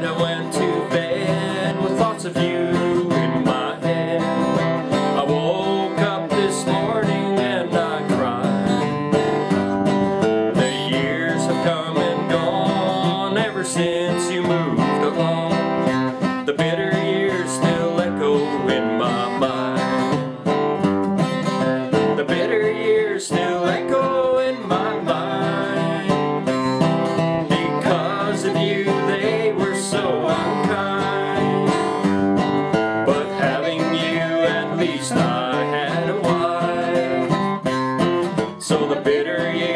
night I went to bed with thoughts of you in my head. I woke up this morning and I cried. The years have come and gone ever since you moved along. The bitter years still echo in my mind. The bitter years still echo in my mind. Because of you, So the bitter years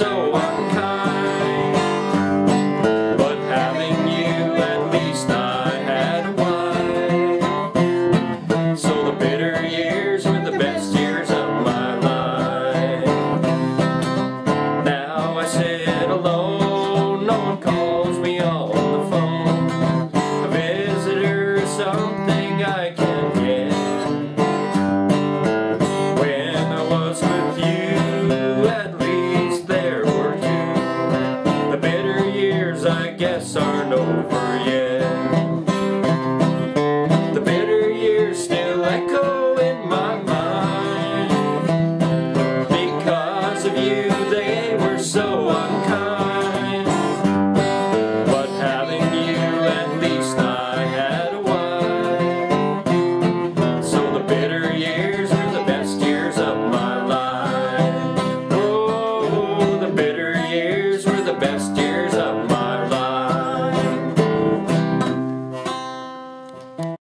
so unkind. But having you, at least I had a wife. So the bitter years were the best years of my life. Now I sit alone, no one calls me on the phone. A visitor is something I can